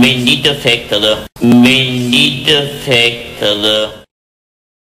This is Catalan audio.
Bendito século. Bendito século.